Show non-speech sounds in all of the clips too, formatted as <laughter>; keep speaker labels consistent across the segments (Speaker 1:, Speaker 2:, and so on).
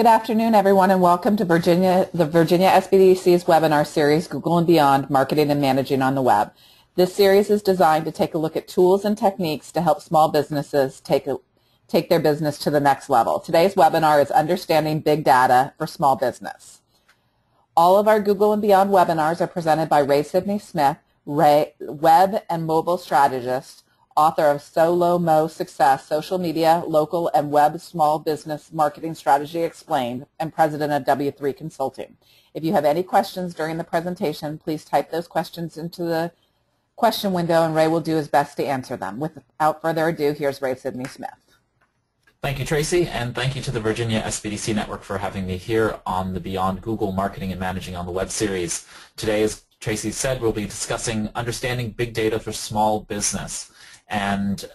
Speaker 1: Good afternoon, everyone, and welcome to Virginia, the Virginia SBDC's webinar series, Google and Beyond, Marketing and Managing on the Web. This series is designed to take a look at tools and techniques to help small businesses take, a, take their business to the next level. Today's webinar is Understanding Big Data for Small Business. All of our Google and Beyond webinars are presented by Ray Sidney Smith, Ray, web and mobile strategist, author of SoLoMo Success, Social Media, Local and Web Small Business Marketing Strategy Explained, and president of W3 Consulting. If you have any questions during the presentation, please type those questions into the question window and Ray will do his best to answer them. Without further ado, here's Ray Sidney Smith.
Speaker 2: Thank you, Tracy, and thank you to the Virginia SBDC Network for having me here on the Beyond Google Marketing and Managing on the Web series. Today, as Tracy said, we'll be discussing understanding big data for small business. And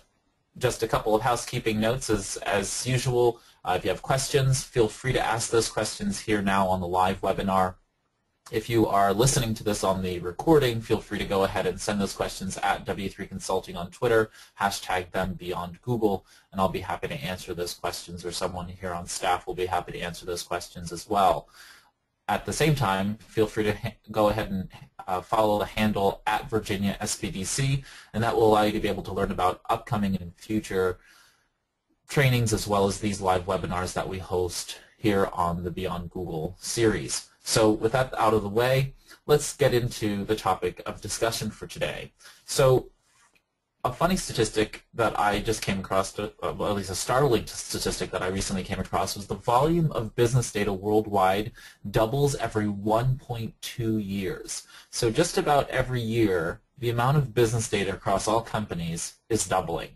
Speaker 2: just a couple of housekeeping notes as, as usual. Uh, if you have questions, feel free to ask those questions here now on the live webinar. If you are listening to this on the recording, feel free to go ahead and send those questions at W3 Consulting on Twitter, hashtag them beyond Google, and I'll be happy to answer those questions, or someone here on staff will be happy to answer those questions as well. At the same time, feel free to go ahead and uh, follow the handle at Virginia SBDC, and that will allow you to be able to learn about upcoming and future trainings as well as these live webinars that we host here on the Beyond Google series. So with that out of the way, let's get into the topic of discussion for today. So a funny statistic that I just came across, to, uh, at least a startling statistic that I recently came across, was the volume of business data worldwide doubles every 1.2 years. So just about every year, the amount of business data across all companies is doubling.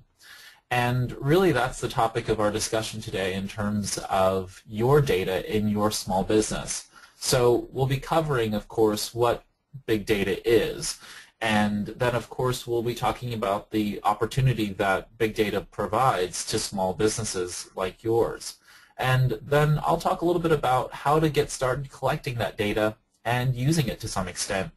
Speaker 2: And really that's the topic of our discussion today in terms of your data in your small business. So we'll be covering, of course, what big data is. And then, of course, we'll be talking about the opportunity that big data provides to small businesses like yours. And then I'll talk a little bit about how to get started collecting that data and using it to some extent,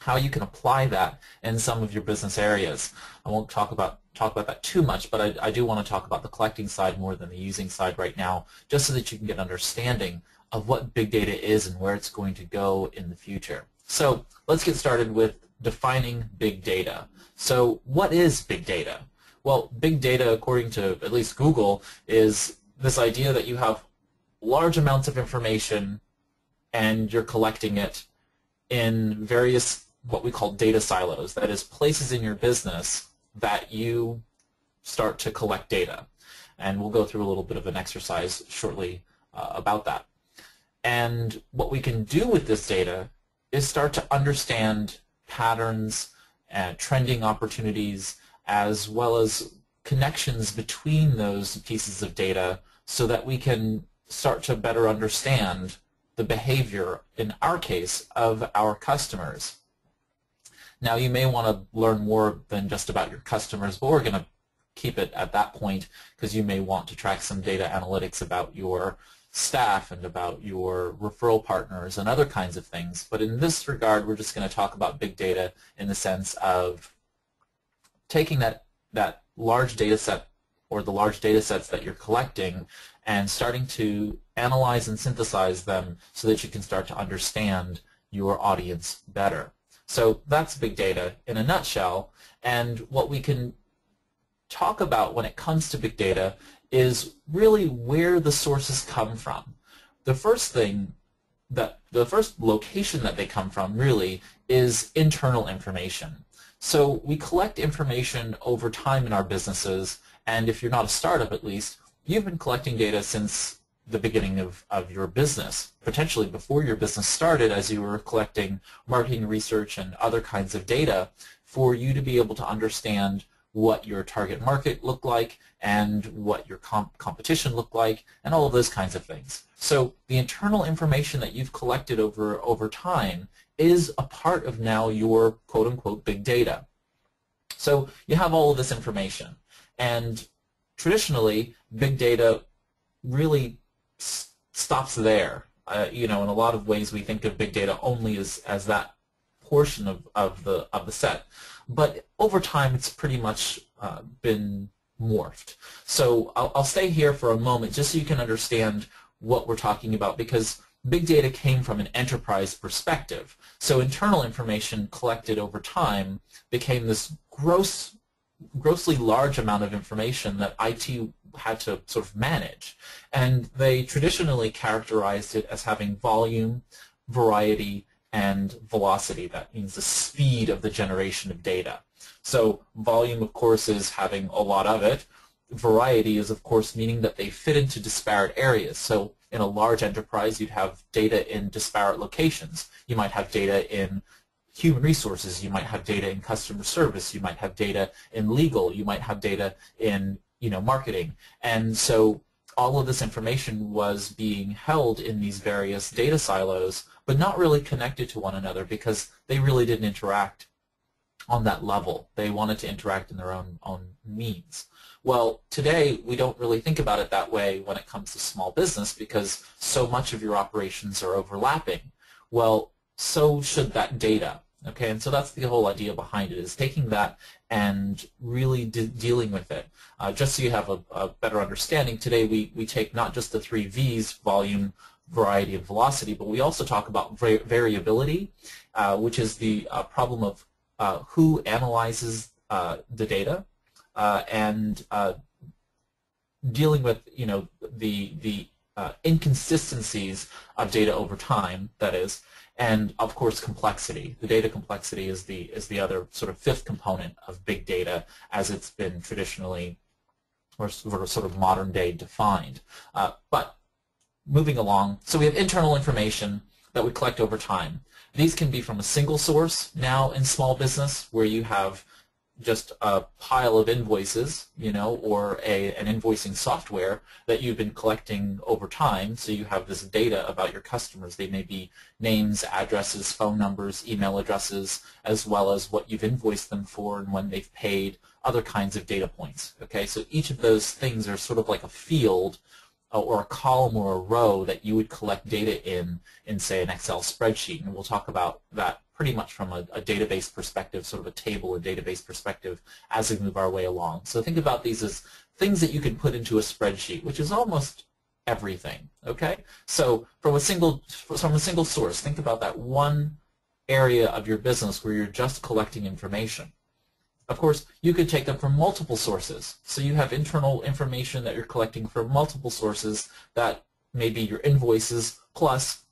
Speaker 2: how you can apply that in some of your business areas. I won't talk about talk about that too much, but I, I do want to talk about the collecting side more than the using side right now, just so that you can get understanding of what big data is and where it's going to go in the future. So let's get started with defining big data. So what is big data? Well, big data, according to at least Google, is this idea that you have large amounts of information and you're collecting it in various what we call data silos, that is places in your business that you start to collect data. And we'll go through a little bit of an exercise shortly uh, about that. And what we can do with this data is start to understand patterns, and trending opportunities, as well as connections between those pieces of data so that we can start to better understand the behavior, in our case, of our customers. Now, you may want to learn more than just about your customers, but we're going to keep it at that point because you may want to track some data analytics about your staff and about your referral partners and other kinds of things. But in this regard, we're just going to talk about big data in the sense of taking that, that large data set or the large data sets that you're collecting and starting to analyze and synthesize them so that you can start to understand your audience better. So that's big data in a nutshell. And what we can talk about when it comes to big data is really where the sources come from. The first thing that the first location that they come from really is internal information. So we collect information over time in our businesses, and if you're not a startup at least, you've been collecting data since the beginning of, of your business, potentially before your business started as you were collecting marketing research and other kinds of data for you to be able to understand what your target market looked like and what your comp competition looked like and all of those kinds of things. So the internal information that you've collected over, over time is a part of now your quote-unquote big data. So you have all of this information and traditionally big data really stops there. Uh, you know, in a lot of ways we think of big data only as, as that portion of, of, the, of the set. But over time, it's pretty much uh, been morphed. So I'll, I'll stay here for a moment just so you can understand what we're talking about because big data came from an enterprise perspective. So internal information collected over time became this gross, grossly large amount of information that IT had to sort of manage. And they traditionally characterized it as having volume, variety, and velocity. That means the speed of the generation of data. So volume, of course, is having a lot of it. Variety is, of course, meaning that they fit into disparate areas. So in a large enterprise, you'd have data in disparate locations. You might have data in human resources. You might have data in customer service. You might have data in legal. You might have data in you know marketing. And so all of this information was being held in these various data silos, but not really connected to one another because they really didn't interact on that level. They wanted to interact in their own own means. Well, today we don't really think about it that way when it comes to small business because so much of your operations are overlapping. Well, so should that data. Okay, and so that's the whole idea behind it, is taking that and really de dealing with it. Uh, just so you have a, a, better understanding, today we, we take not just the three V's, volume, variety, and velocity, but we also talk about variability, uh, which is the uh, problem of uh, who analyzes uh, the data, uh, and dealing with you know the the inconsistencies of data over time. That is, and of course complexity. The data complexity is the is the other sort of fifth component of big data as it's been traditionally or sort of, modern day defined. Uh, but moving along, so we have internal information that we collect over time. These can be from a single source now in small business where you have just a pile of invoices, you know, or a, an invoicing software that you've been collecting over time. So you have this data about your customers. They may be names, addresses, phone numbers, email addresses, as well as what you've invoiced them for and when they've paid, other kinds of data points. Okay, so each of those things are sort of like a field uh, or a column or a row that you would collect data in in, say, an Excel spreadsheet. And we'll talk about that pretty much from a, a, database perspective, sort of a table or database perspective as we move our way along. So think about these as things that you can put into a spreadsheet, which is almost everything. Okay, so from a single from a single source, think about that one area of your business where you're just collecting information. Of course, you could take them from multiple sources. So you have internal information that you're collecting from multiple sources that may be your invoices plus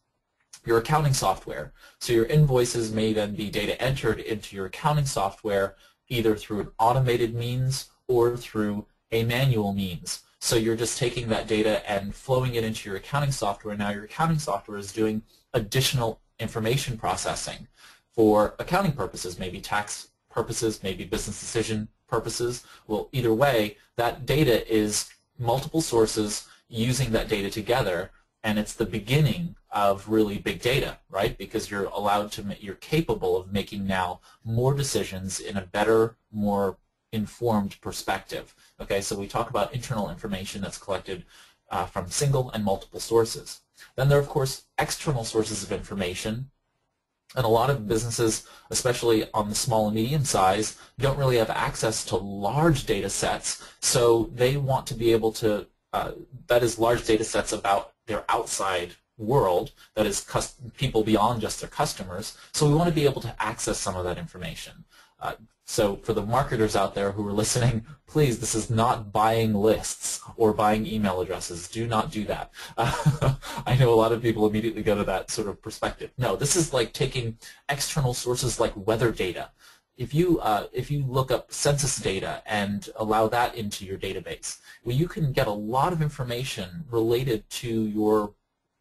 Speaker 2: your accounting software. So your invoices may then be data entered into your accounting software either through an automated means or through a manual means. So you're just taking that data and flowing it into your accounting software. Now your accounting software is doing additional information processing for accounting purposes, maybe tax purposes, maybe business decision purposes. Well, either way, that data is multiple sources using that data together, and it's the beginning of really big data, right? Because you're allowed to, you're capable of making now more decisions in a better, more informed perspective. Okay, so we talk about internal information that's collected uh, from single and multiple sources. Then there are, of course, external sources of information and a lot of businesses, especially on the small and medium size, don't really have access to large data sets. So they want to be able to, uh, that is large data sets about their outside world, that is people beyond just their customers. So we want to be able to access some of that information. Uh, so for the marketers out there who are listening, <laughs> please, this is not buying lists or buying email addresses. Do not do that. Uh, <laughs> I know a lot of people immediately go to that sort of perspective. No, this is like taking external sources like weather data. If you uh, if you look up census data and allow that into your database, well, you can get a lot of information related to your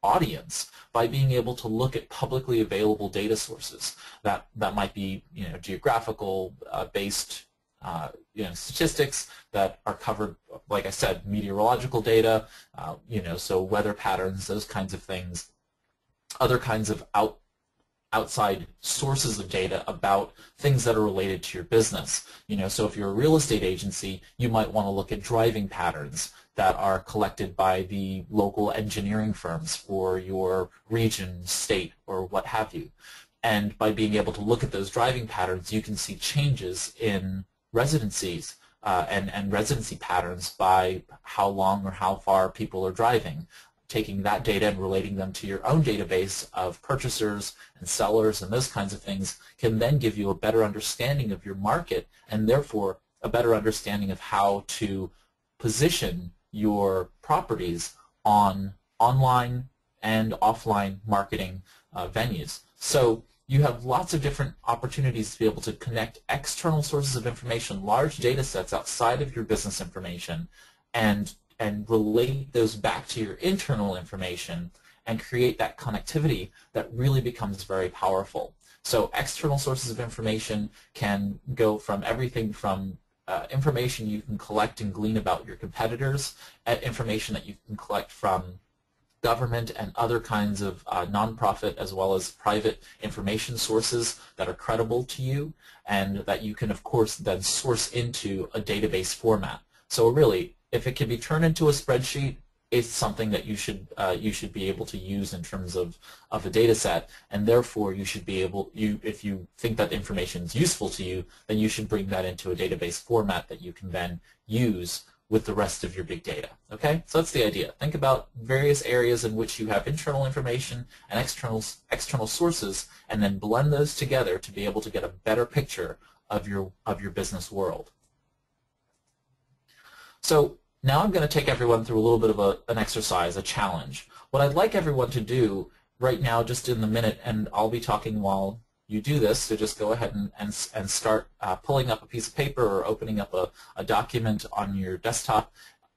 Speaker 2: audience by being able to look at publicly available data sources. That that might be you know geographical uh, based uh, you know statistics that are covered, like I said, meteorological data, uh, you know so weather patterns, those kinds of things, other kinds of out outside sources of data about things that are related to your business. You know, so if you're a real estate agency, you might want to look at driving patterns that are collected by the local engineering firms for your region, state, or what have you. And by being able to look at those driving patterns, you can see changes in residencies uh, and, and residency patterns by how long or how far people are driving. taking that data and relating them to your own database of purchasers and sellers and those kinds of things can then give you a better understanding of your market and therefore a better understanding of how to position your properties on online and offline marketing uh, venues. So you have lots of different opportunities to be able to connect external sources of information, large data sets outside of your business information, and and relate those back to your internal information and create that connectivity that really becomes very powerful. So external sources of information can go from everything from uh, information you can collect and glean about your competitors, information that you can collect from government and other kinds of uh, nonprofit as well as private information sources that are credible to you and that you can of course then source into a database format. So really if it can be turned into a spreadsheet, it's something that you should uh, you should be able to use in terms of of a data set, and therefore you should be able you if you think that information is useful to you, then you should bring that into a database format that you can then use with the rest of your big data. Okay, so that's the idea. Think about various areas in which you have internal information and external external sources, and then blend those together to be able to get a better picture of your of your business world. So now I'm going to take everyone through a little bit of a, an exercise, a challenge. What I'd like everyone to do right now, just in the minute, and I'll be talking while you do this, so just go ahead and, and, and start uh, pulling up a piece of paper or opening up a, a document on your desktop.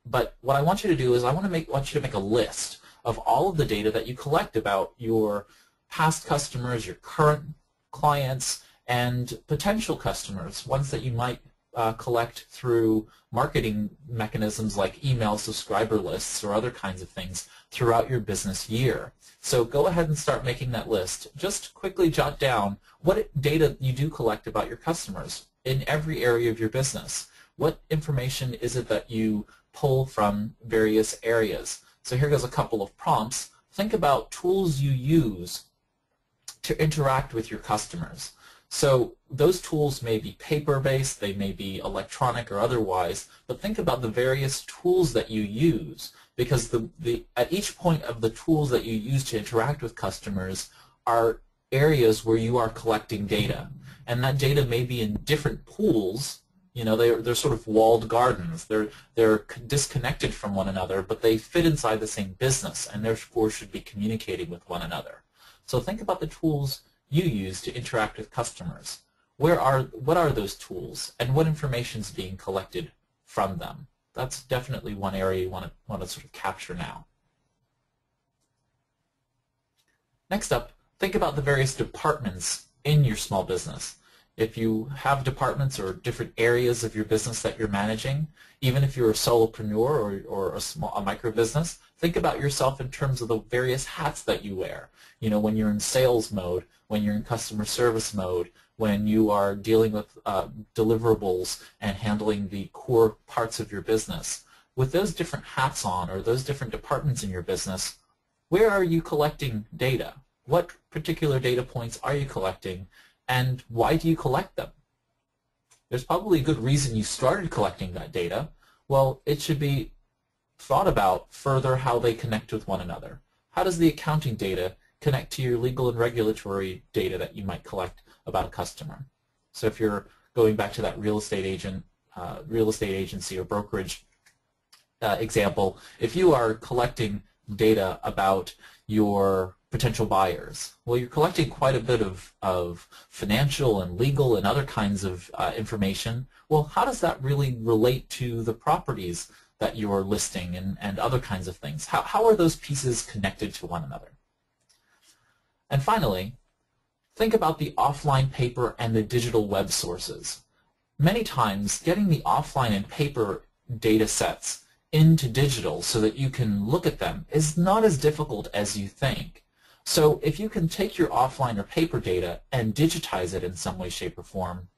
Speaker 2: But what I want you to do is I want to make want you to make a list of all of the data that you collect about your past customers, your current clients, and potential customers, ones that you might uh, collect through marketing mechanisms like email subscriber lists or other kinds of things throughout your business year. So go ahead and start making that list. Just quickly jot down what data you do collect about your customers in every area of your business. What information is it that you pull from various areas? So here goes a couple of prompts. Think about tools you use to interact with your customers. So those tools may be paper-based, they may be electronic or otherwise, but think about the various tools that you use because the, the, at each point of the tools that you use to interact with customers are areas where you are collecting data. And that data may be in different pools, you know, they're, they're sort of walled gardens. They're, they're disconnected from one another, but they fit inside the same business and therefore should be communicating with one another. So think about the tools you use to interact with customers. Where are, what are those tools and what information is being collected from them? That's definitely one area you want to, want to sort of capture now. Next up, think about the various departments in your small business. If you have departments or different areas of your business that you're managing, even if you're a solopreneur or, or a small a micro business, think about yourself in terms of the various hats that you wear. You know, when you're in sales mode, when you're in customer service mode, when you are dealing with uh, deliverables and handling the core parts of your business. With those different hats on or those different departments in your business, where are you collecting data? What particular data points are you collecting and why do you collect them? There's probably a good reason you started collecting that data. Well, it should be thought about further how they connect with one another. How does the accounting data connect to your legal and regulatory data that you might collect about a customer? So if you're going back to that real estate agent, uh, real estate agency or brokerage uh, example, if you are collecting data about your potential buyers? Well, you're collecting quite a bit of, of financial and legal and other kinds of uh, information. Well, how does that really relate to the properties that you're listing and, and other kinds of things? How, how are those pieces connected to one another? And finally, think about the offline paper and the digital web sources. Many times, getting the offline and paper data sets into digital so that you can look at them is not as difficult as you think. So if you can take your offline or paper data and digitize it in some way, shape, or form,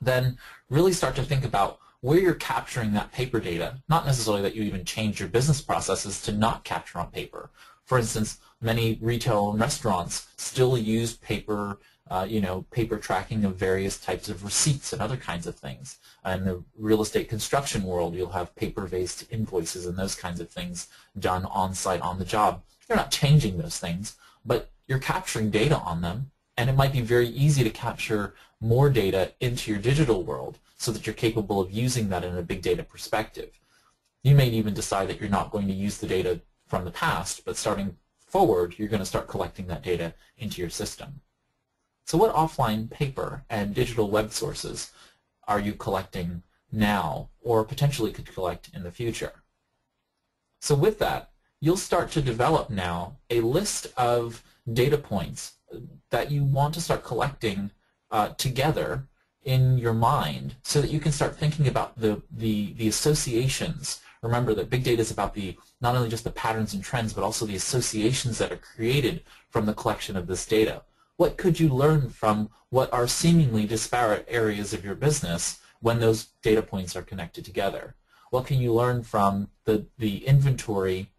Speaker 2: then really start to think about where you're capturing that paper data, not necessarily that you even change your business processes to not capture on paper. For instance, many retail and restaurants still use paper uh, you know, paper tracking of various types of receipts and other kinds of things. In the real estate construction world, you'll have paper-based invoices and those kinds of things done on-site on the job. You're not changing those things, but you're capturing data on them, and it might be very easy to capture more data into your digital world so that you're capable of using that in a big data perspective. You may even decide that you're not going to use the data from the past, but starting forward, you're going to start collecting that data into your system. So what offline paper and digital web sources are you collecting now or potentially could collect in the future? So with that, you'll start to develop now a list of data points that you want to start collecting uh, together in your mind so that you can start thinking about the, the, the associations. Remember that big data is about the not only just the patterns and trends, but also the associations that are created from the collection of this data. What could you learn from what are seemingly disparate areas of your business when those data points are connected together? What can you learn from the, the inventory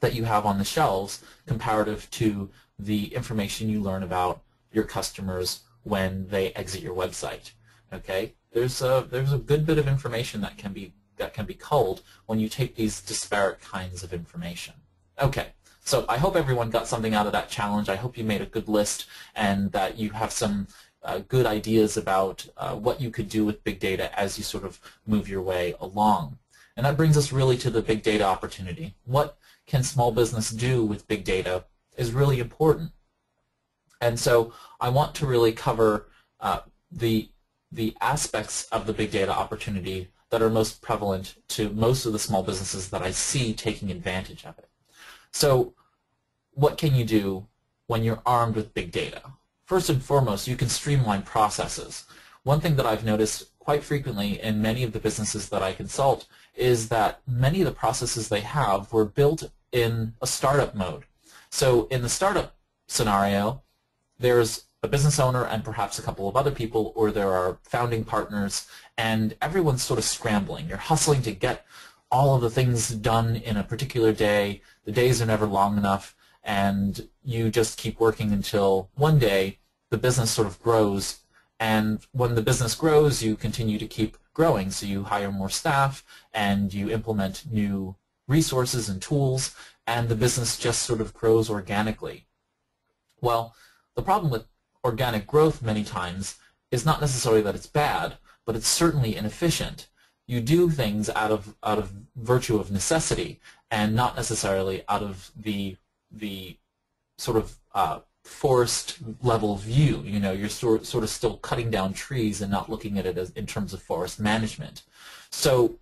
Speaker 2: that you have on the shelves comparative to the information you learn about your customers when they exit your website? Okay, there's a there's a good bit of information that can be that can be culled when you take these disparate kinds of information. Okay, so I hope everyone got something out of that challenge. I hope you made a good list and that you have some uh, good ideas about uh, what you could do with big data as you sort of move your way along. And that brings us really to the big data opportunity. What can small business do with big data is really important. And so I want to really cover uh, the, the aspects of the big data opportunity that are most prevalent to most of the small businesses that I see taking advantage of it. So what can you do when you're armed with big data? First and foremost, you can streamline processes. One thing that I've noticed quite frequently in many of the businesses that I consult is that many of the processes they have were built in a startup mode. So in the startup scenario, there's a business owner and perhaps a couple of other people, or there are founding partners, and everyone's sort of scrambling. You're hustling to get all of the things done in a particular day. The days are never long enough, and you just keep working until one day the business sort of grows. And when the business grows, you continue to keep growing. So you hire more staff, and you implement new resources and tools, and the business just sort of grows organically. Well, the problem with organic growth many times is not necessarily that it's bad, but it's certainly inefficient you do things out of out of virtue of necessity and not necessarily out of the the sort of uh, forest level view. You know, you're sort sort of still cutting down trees and not looking at it as in terms of forest management. So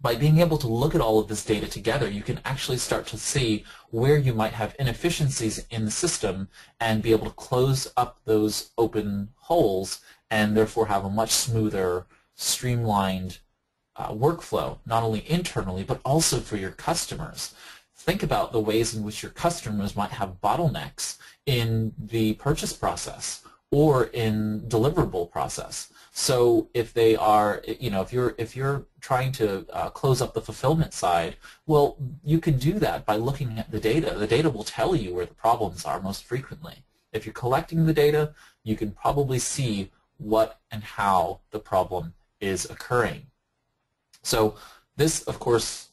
Speaker 2: by being able to look at all of this data together, you can actually start to see where you might have inefficiencies in the system and be able to close up those open holes and therefore have a much smoother, streamlined uh, workflow, not only internally, but also for your customers. Think about the ways in which your customers might have bottlenecks in the purchase process or in deliverable process. So if they are, you know, if you're if you're trying to uh, close up the fulfillment side, well, you can do that by looking at the data. The data will tell you where the problems are most frequently. If you're collecting the data, you can probably see what and how the problem is occurring. So this, of course,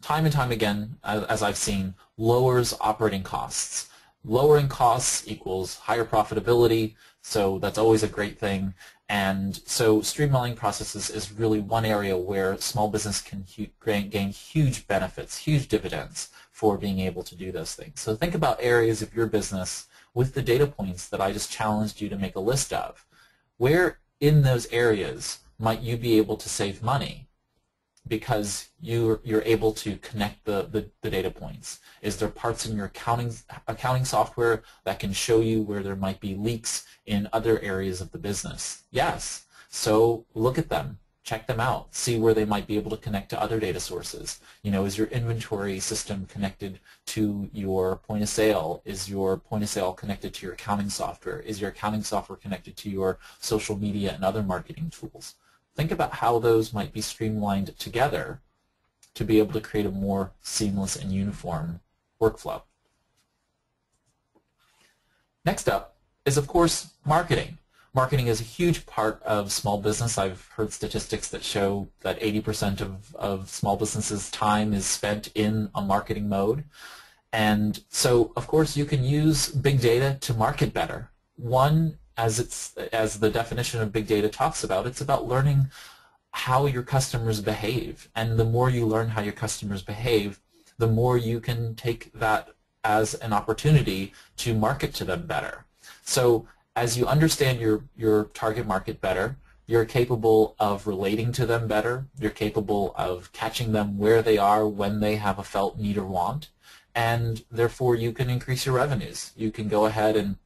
Speaker 2: time and time again, as I've seen, lowers operating costs. Lowering costs equals higher profitability, so that's always a great thing. And so streamlining processes is really one area where small business can gain huge benefits, huge dividends for being able to do those things. So think about areas of your business with the data points that I just challenged you to make a list of. Where in those areas might you be able to save money? Because you're, you're able to connect the, the, the, data points? Is there parts in your accounting, accounting software that can show you where there might be leaks in other areas of the business? Yes. So look at them. Check them out. See where they might be able to connect to other data sources. You know, is your inventory system connected to your point of sale? Is your point of sale connected to your accounting software? Is your accounting software connected to your social media and other marketing tools? Think about how those might be streamlined together to be able to create a more seamless and uniform workflow. Next up, is, of course, marketing. Marketing is a huge part of small business. I've heard statistics that show that 80% of, of small businesses' time is spent in a marketing mode. And so, of course, you can use big data to market better. One, as, it's, as the definition of big data talks about, it's about learning how your customers behave. And the more you learn how your customers behave, the more you can take that as an opportunity to market to them better. So as you understand your, your target market better, you're capable of relating to them better, you're capable of catching them where they are when they have a felt need or want, and therefore you can increase your revenues. You can go ahead and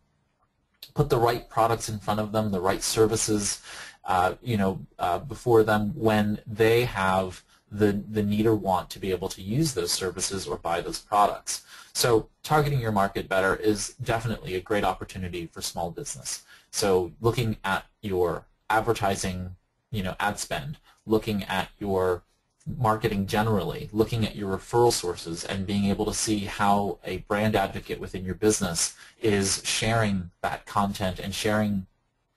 Speaker 2: put the right products in front of them, the right services, uh, you know, uh, before them when they have the, the need or want to be able to use those services or buy those products. So targeting your market better is definitely a great opportunity for small business. So looking at your advertising, you know, ad spend, looking at your marketing generally, looking at your referral sources and being able to see how a brand advocate within your business is sharing that content and sharing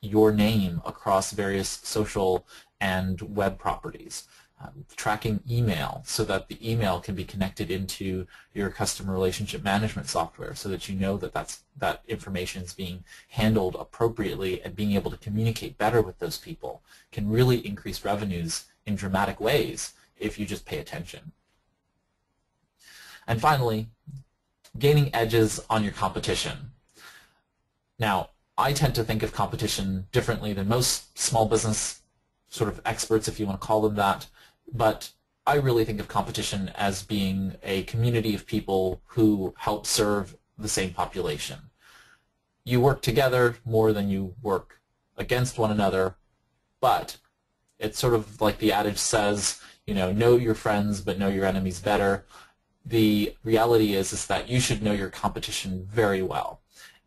Speaker 2: your name across various social and web properties. Um, tracking email so that the email can be connected into your customer relationship management software so that you know that that's, that information is being handled appropriately and being able to communicate better with those people can really increase revenues in dramatic ways if you just pay attention. And finally, gaining edges on your competition. Now, I tend to think of competition differently than most small business sort of experts, if you want to call them that but I really think of competition as being a community of people who help serve the same population. You work together more than you work against one another, but it's sort of like the adage says, you know, know your friends but know your enemies better. The reality is, is that you should know your competition very well.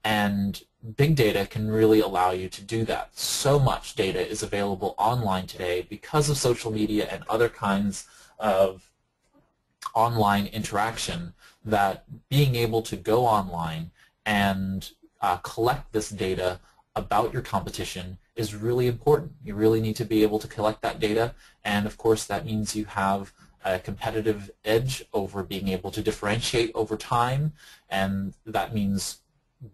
Speaker 2: And big data can really allow you to do that. So much data is available online today because of social media and other kinds of online interaction that being able to go online and uh, collect this data about your competition is really important. You really need to be able to collect that data and of course that means you have a competitive edge over being able to differentiate over time and that means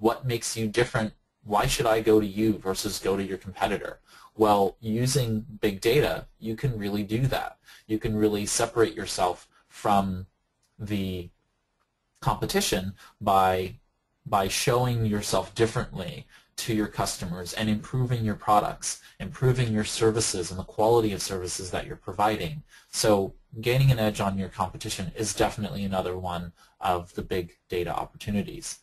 Speaker 2: what makes you different? Why should I go to you versus go to your competitor? Well, using big data, you can really do that. You can really separate yourself from the competition by by showing yourself differently to your customers and improving your products, improving your services and the quality of services that you're providing. So gaining an edge on your competition is definitely another one of the big data opportunities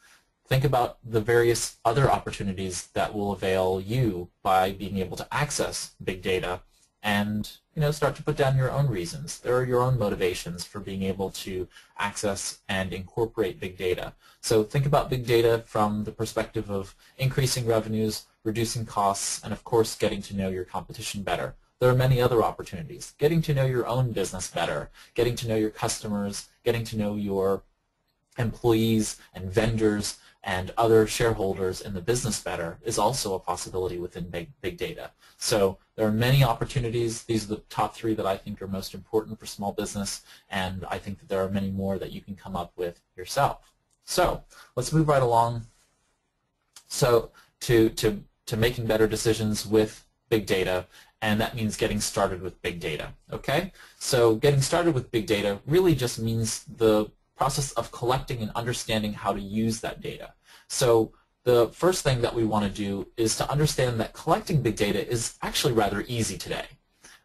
Speaker 2: think about the various other opportunities that will avail you by being able to access big data and you know start to put down your own reasons. There are your own motivations for being able to access and incorporate big data. So think about big data from the perspective of increasing revenues, reducing costs, and of course getting to know your competition better. There are many other opportunities. Getting to know your own business better, getting to know your customers, getting to know your employees and vendors and other shareholders in the business better is also a possibility within big, big data. So there are many opportunities. These are the top three that I think are most important for small business, and I think that there are many more that you can come up with yourself. So let's move right along. So to, to, to making better decisions with big data, and that means getting started with big data. Okay? So getting started with big data really just means the process of collecting and understanding how to use that data. So the first thing that we want to do is to understand that collecting big data is actually rather easy today.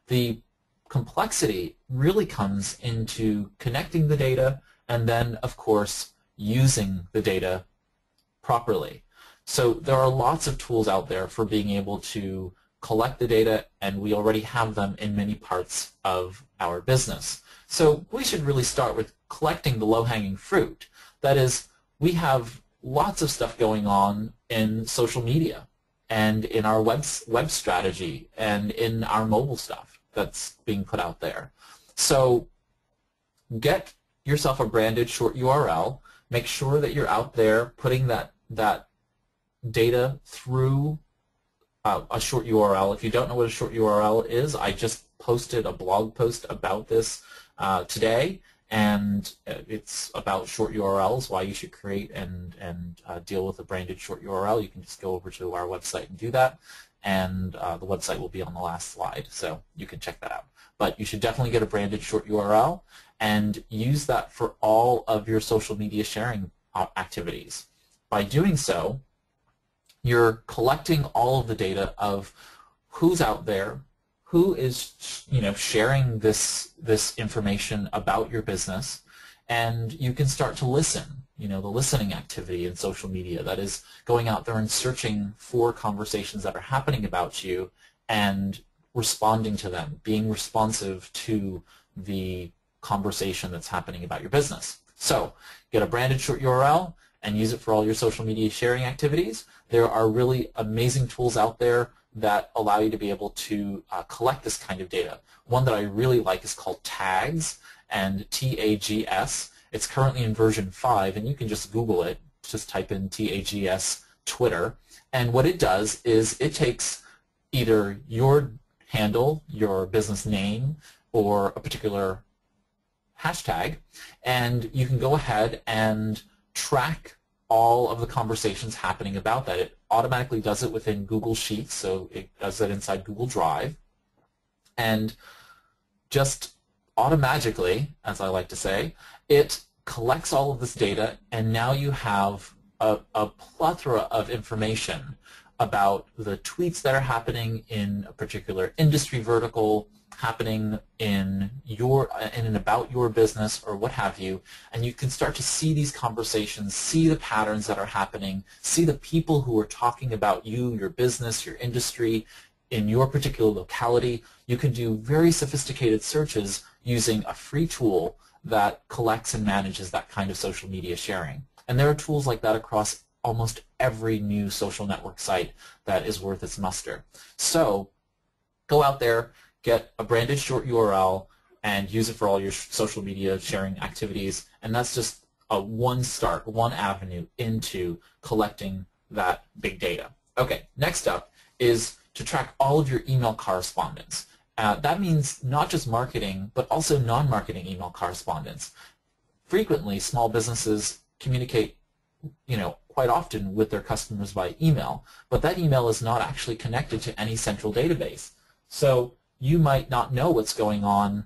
Speaker 2: The complexity really comes into connecting the data and then, of course, using the data properly. So there are lots of tools out there for being able to collect the data, and we already have them in many parts of our business. So we should really start with collecting the low-hanging fruit. That is, we have lots of stuff going on in social media and in our web, web strategy and in our mobile stuff that's being put out there. So get yourself a branded short URL. Make sure that you're out there putting that, that data through uh, a short URL. If you don't know what a short URL is, I just posted a blog post about this uh, today, and uh, it's about short URLs, why you should create and, and uh, deal with a branded short URL. You can just go over to our website and do that, and uh, the website will be on the last slide, so you can check that out. But you should definitely get a branded short URL and use that for all of your social media sharing uh, activities. By doing so, you're collecting all of the data of who's out there, who is you know sharing this this information about your business. And you can start to listen you know the listening activity in social media that is going out there and searching for conversations that are happening about you and responding to them being responsive to the conversation that's happening about your business. So get a branded short URL and use it for all your social media sharing activities. There are really amazing tools out there that allow you to be able to uh, collect this kind of data. One that I really like is called Tags, and T-A-G-S. It's currently in version 5, and you can just Google it. Just type in T-A-G-S Twitter. And what it does is it takes either your handle, your business name, or a particular hashtag, and you can go ahead and track all of the conversations happening about that. It automatically does it within Google Sheets, so it does it inside Google Drive. And just automatically, as I like to say, it collects all of this data, and now you have a, a plethora of information about the tweets that are happening in a particular industry vertical, happening in your in and about your business or what have you and you can start to see these conversations see the patterns that are happening see the people who are talking about you your business your industry in your particular locality you can do very sophisticated searches using a free tool that collects and manages that kind of social media sharing. And there are tools like that across almost every new social network site that is worth its muster. So go out there get a branded short URL and use it for all your social media sharing activities. And that's just a one start, one avenue into collecting that big data. Okay, next up is to track all of your email correspondence. Uh, that means not just marketing, but also non-marketing email correspondence. Frequently, small businesses communicate, you know, quite often with their customers by email, but that email is not actually connected to any central database. So you might not know what's going on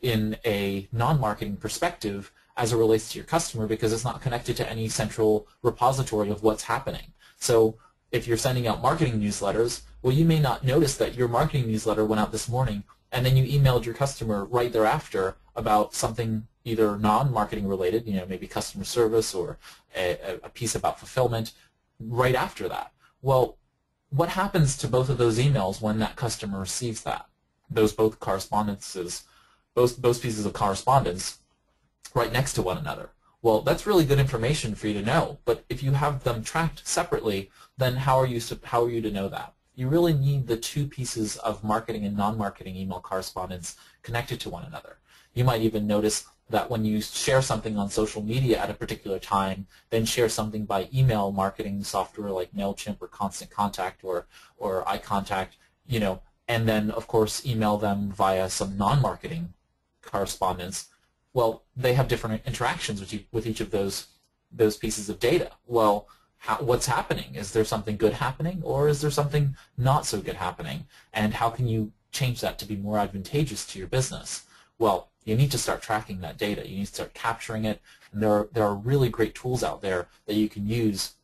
Speaker 2: in a non-marketing perspective as it relates to your customer because it's not connected to any central repository of what's happening. So if you're sending out marketing newsletters, well, you may not notice that your marketing newsletter went out this morning and then you emailed your customer right thereafter about something either non-marketing related, you know, maybe customer service or a, a piece about fulfillment right after that. Well, what happens to both of those emails when that customer receives that? Those both correspondences, both, both pieces of correspondence right next to one another. Well, that's really good information for you to know, but if you have them tracked separately, then how are you, how are you to know that? You really need the two pieces of marketing and non-marketing email correspondence connected to one another. You might even notice that when you share something on social media at a particular time, then share something by email marketing software like MailChimp or Constant Contact or, or iContact, you know, and then, of course, email them via some non-marketing correspondence, well, they have different interactions with, you, with each of those those pieces of data. Well, how, what's happening? Is there something good happening, or is there something not so good happening? And how can you change that to be more advantageous to your business? Well, you need to start tracking that data. You need to start capturing it. And there are, there are really great tools out there that you can use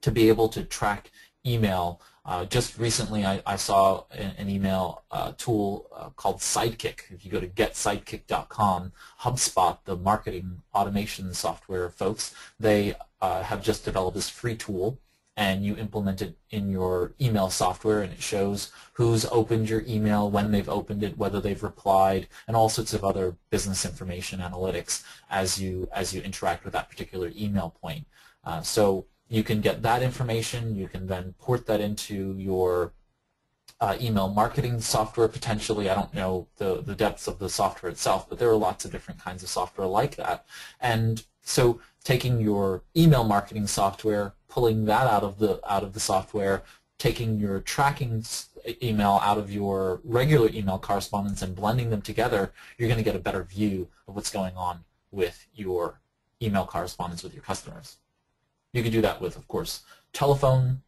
Speaker 2: to be able to track email uh, just recently, I, I saw an, an email uh, tool uh, called Sidekick. If you go to getsidekick.com, HubSpot, the marketing automation software folks, they uh, have just developed this free tool, and you implement it in your email software, and it shows who's opened your email, when they've opened it, whether they've replied, and all sorts of other business information analytics as you as you interact with that particular email point. Uh, so you can get that information. You can then port that into your uh, email marketing software potentially. I don't know the, the depths of the software itself, but there are lots of different kinds of software like that. And So taking your email marketing software, pulling that out of the out of the software, taking your tracking email out of your regular email correspondence and blending them together, you're going to get a better view of what's going on with your email correspondence with your customers. You can do that with, of course, telephone,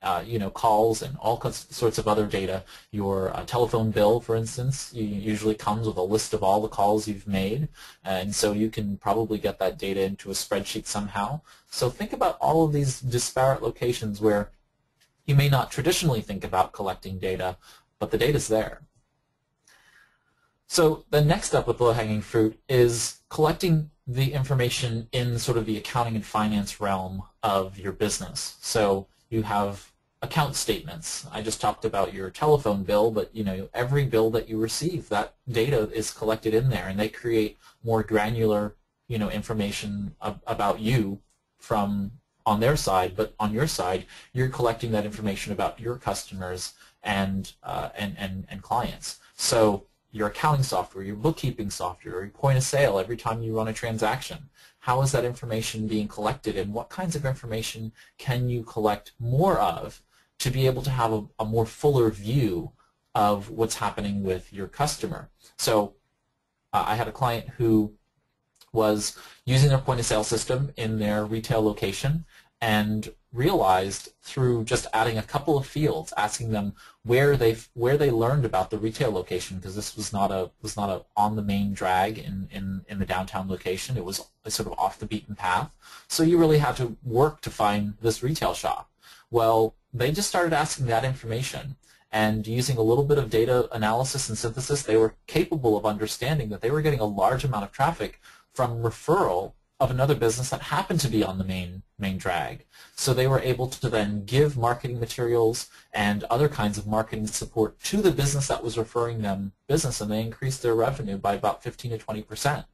Speaker 2: uh, you know, calls and all sorts of other data. Your uh, telephone bill, for instance, usually comes with a list of all the calls you've made, and so you can probably get that data into a spreadsheet somehow. So think about all of these disparate locations where you may not traditionally think about collecting data, but the data's there. So the next step with low-hanging fruit is collecting the information in sort of the accounting and finance realm of your business. So you have account statements. I just talked about your telephone bill, but you know every bill that you receive, that data is collected in there, and they create more granular, you know, information ab about you from on their side, but on your side, you're collecting that information about your customers and uh, and, and and clients. So your accounting software, your bookkeeping software, your point of sale every time you run a transaction. How is that information being collected and what kinds of information can you collect more of to be able to have a, a more fuller view of what's happening with your customer. So uh, I had a client who was using their point of sale system in their retail location and realized through just adding a couple of fields, asking them where they where they learned about the retail location, because this was not a was not a on the main drag in, in, in the downtown location. It was sort of off the beaten path. So you really had to work to find this retail shop. Well, they just started asking that information and using a little bit of data analysis and synthesis, they were capable of understanding that they were getting a large amount of traffic from referral of another business that happened to be on the main main drag. So they were able to then give marketing materials and other kinds of marketing support to the business that was referring them business, and they increased their revenue by about 15 to 20 percent.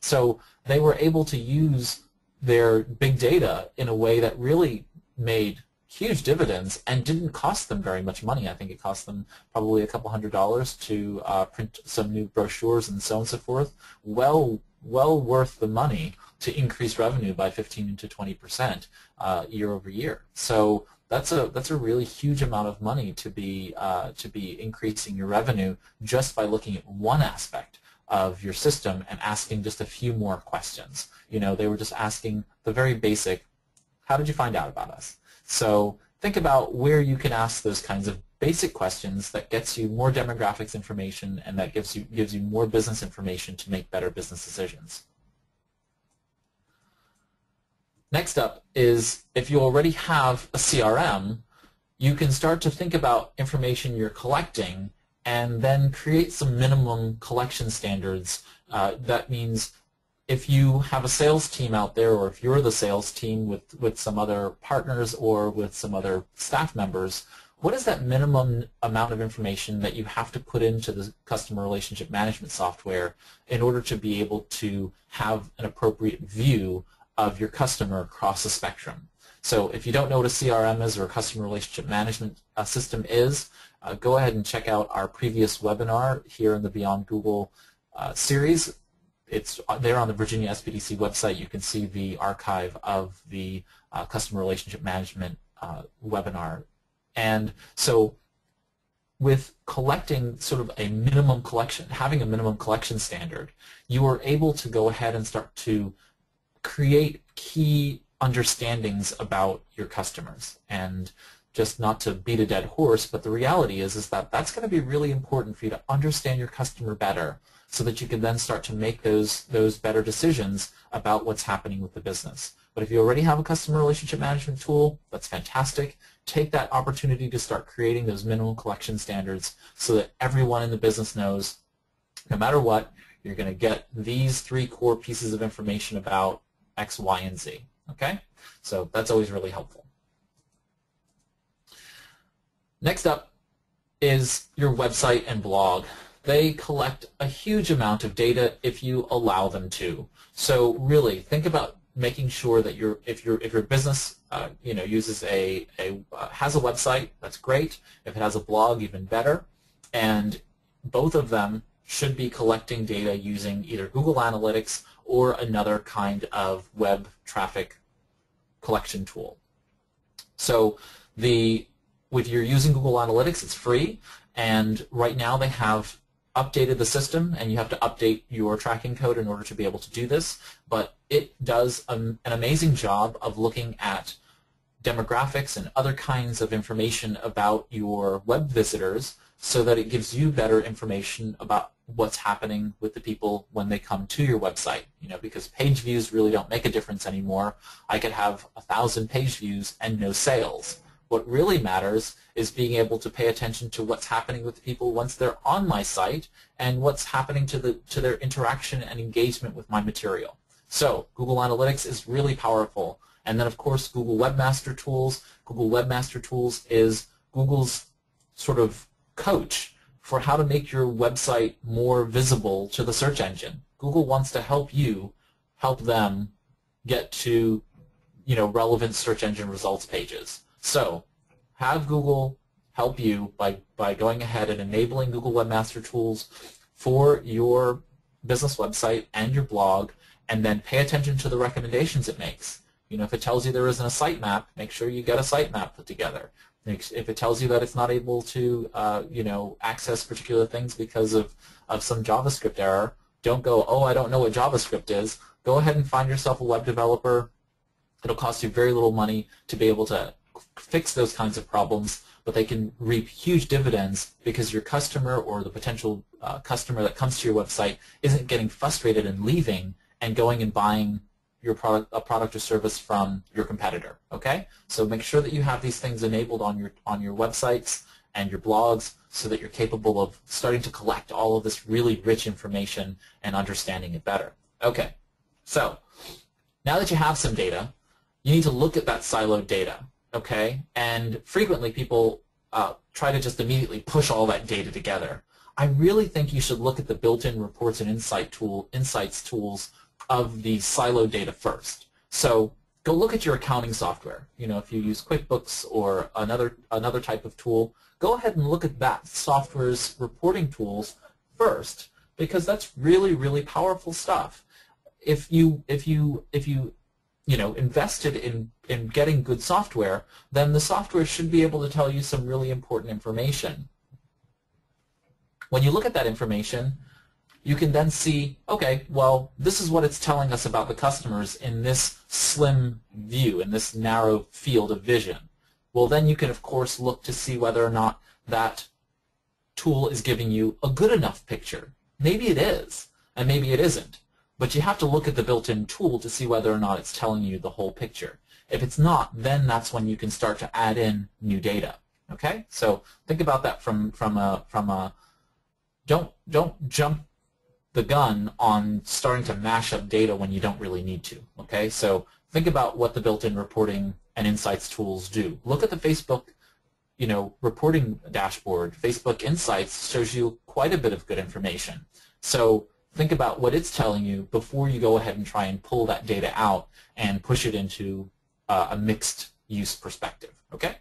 Speaker 2: So they were able to use their big data in a way that really made huge dividends and didn't cost them very much money. I think it cost them probably a couple hundred dollars to uh, print some new brochures and so on and so forth. Well, well worth the money to increase revenue by 15 to 20 percent uh, year over year. So that's a that's a really huge amount of money to be uh, to be increasing your revenue just by looking at one aspect of your system and asking just a few more questions. You know, they were just asking the very basic, how did you find out about us? So think about where you can ask those kinds of basic questions that gets you more demographics information and that gives you gives you more business information to make better business decisions. Next up is if you already have a CRM, you can start to think about information you're collecting and then create some minimum collection standards. Uh, that means if you have a sales team out there or if you're the sales team with, with some other partners or with some other staff members, what is that minimum amount of information that you have to put into the customer relationship management software in order to be able to have an appropriate view of your customer across the spectrum? So if you don't know what a CRM is or a customer relationship management uh, system is, uh, go ahead and check out our previous webinar here in the Beyond Google uh, series it's there on the Virginia SBDC website. You can see the archive of the uh, customer relationship management uh, webinar. And so with collecting sort of a minimum collection, having a minimum collection standard, you are able to go ahead and start to create key understandings about your customers. And just not to beat a dead horse, but the reality is, is that that's going to be really important for you to understand your customer better so that you can then start to make those, those better decisions about what's happening with the business. But if you already have a customer relationship management tool, that's fantastic. Take that opportunity to start creating those minimum collection standards so that everyone in the business knows no matter what, you're going to get these three core pieces of information about X, Y, and Z. Okay? So that's always really helpful. Next up is your website and blog. They collect a huge amount of data if you allow them to. So really, think about making sure that your if your if your business uh, you know uses a, a uh, has a website, that's great. If it has a blog, even better. And both of them should be collecting data using either Google Analytics or another kind of web traffic collection tool. So the if you're using Google Analytics, it's free, and right now they have updated the system, and you have to update your tracking code in order to be able to do this, but it does an amazing job of looking at demographics and other kinds of information about your web visitors so that it gives you better information about what's happening with the people when they come to your website. You know, because page views really don't make a difference anymore. I could have a thousand page views and no sales. What really matters is being able to pay attention to what's happening with the people once they're on my site and what's happening to the to their interaction and engagement with my material. So Google Analytics is really powerful. And then of course Google Webmaster Tools. Google Webmaster Tools is Google's sort of coach for how to make your website more visible to the search engine. Google wants to help you help them get to you know relevant search engine results pages. So have Google help you by, by going ahead and enabling Google Webmaster Tools for your business website and your blog and then pay attention to the recommendations it makes. You know, if it tells you there isn't a sitemap, make sure you get a sitemap put together. If it tells you that it's not able to, uh, you know, access particular things because of, of some JavaScript error, don't go, oh, I don't know what JavaScript is. Go ahead and find yourself a web developer. It'll cost you very little money to be able to fix those kinds of problems, but they can reap huge dividends because your customer or the potential uh, customer that comes to your website isn't getting frustrated and leaving and going and buying your product, a product or service from your competitor. Okay, so make sure that you have these things enabled on your on your websites and your blogs so that you're capable of starting to collect all of this really rich information and understanding it better. Okay, so now that you have some data, you need to look at that siloed data. Okay, and frequently people uh, try to just immediately push all that data together. I really think you should look at the built-in reports and insight tool, insights tools of the silo data first. So go look at your accounting software. You know, if you use QuickBooks or another another type of tool, go ahead and look at that software's reporting tools first because that's really really powerful stuff. If you if you if you you know invested in in getting good software, then the software should be able to tell you some really important information. When you look at that information, you can then see, okay, well, this is what it's telling us about the customers in this slim view, in this narrow field of vision. Well, then you can, of course, look to see whether or not that tool is giving you a good enough picture. Maybe it is, and maybe it isn't. But you have to look at the built-in tool to see whether or not it's telling you the whole picture. If it's not, then that's when you can start to add in new data. Okay, so think about that from from a from a don't don't jump the gun on starting to mash up data when you don't really need to. Okay, so think about what the built-in reporting and insights tools do. Look at the Facebook, you know, reporting dashboard. Facebook Insights shows you quite a bit of good information. So think about what it's telling you before you go ahead and try and pull that data out and push it into uh, a mixed use perspective. Okay.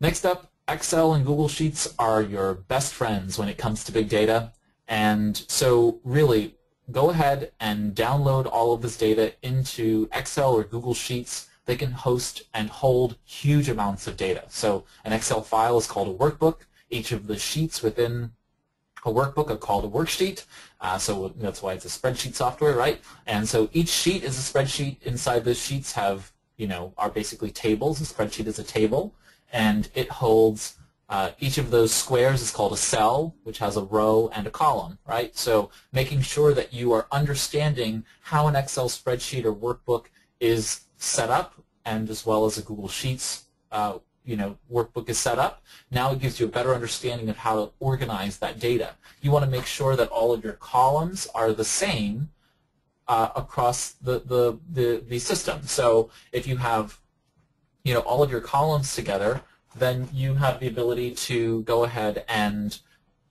Speaker 2: Next up, Excel and Google Sheets are your best friends when it comes to big data. And so really, go ahead and download all of this data into Excel or Google Sheets. They can host and hold huge amounts of data. So an Excel file is called a workbook. Each of the sheets within a workbook are called a worksheet. Uh, so that's why it's a spreadsheet software, right? And so each sheet is a spreadsheet. Inside those sheets have, you know, are basically tables. A spreadsheet is a table, and it holds uh, each of those squares is called a cell, which has a row and a column, right? So making sure that you are understanding how an Excel spreadsheet or workbook is set up, and as well as a Google Sheets, uh, you know, workbook is set up. Now it gives you a better understanding of how to organize that data. You want to make sure that all of your columns are the same uh, across the, the, the, the system. So if you have, you know, all of your columns together, then you have the ability to go ahead and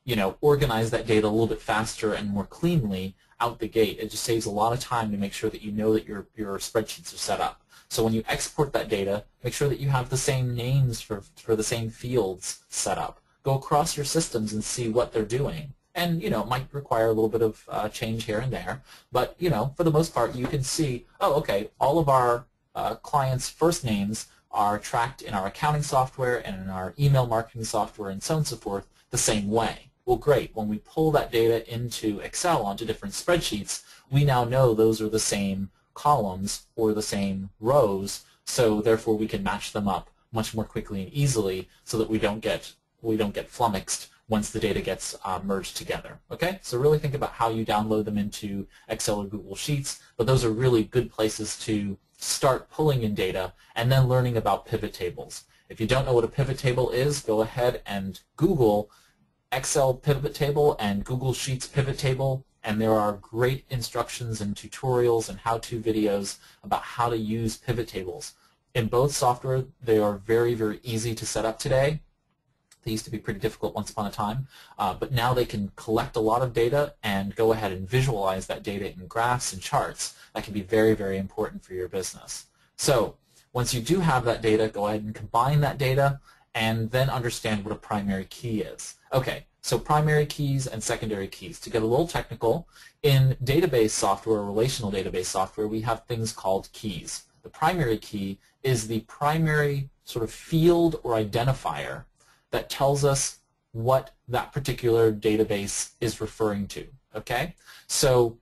Speaker 2: you know, organize that data a little bit faster and more cleanly out the gate. It just saves a lot of time to make sure that you know that your, your spreadsheets are set up. So when you export that data, make sure that you have the same names for, for the same fields set up. Go across your systems and see what they're doing. And, you know, it might require a little bit of uh, change here and there. But, you know, for the most part, you can see, oh, okay, all of our uh, clients' first names are tracked in our accounting software and in our email marketing software and so on and so forth the same way. Well, great. When we pull that data into Excel onto different spreadsheets, we now know those are the same columns or the same rows, so therefore we can match them up much more quickly and easily so that we don't get we don't get flummoxed once the data gets uh, merged together. Okay, so really think about how you download them into Excel or Google Sheets, but those are really good places to start pulling in data and then learning about pivot tables. If you don't know what a pivot table is, go ahead and Google Excel pivot table and Google Sheets pivot table and there are great instructions and tutorials and how-to videos about how to use pivot tables. In both software, they are very, very easy to set up today. They used to be pretty difficult once upon a time, uh, but now they can collect a lot of data and go ahead and visualize that data in graphs and charts. That can be very, very important for your business. So once you do have that data, go ahead and combine that data and then understand what a primary key is. Okay, so primary keys and secondary keys. To get a little technical, in database software, relational database software, we have things called keys. The primary key is the primary sort of field or identifier that tells us what that particular database is referring to. Okay, so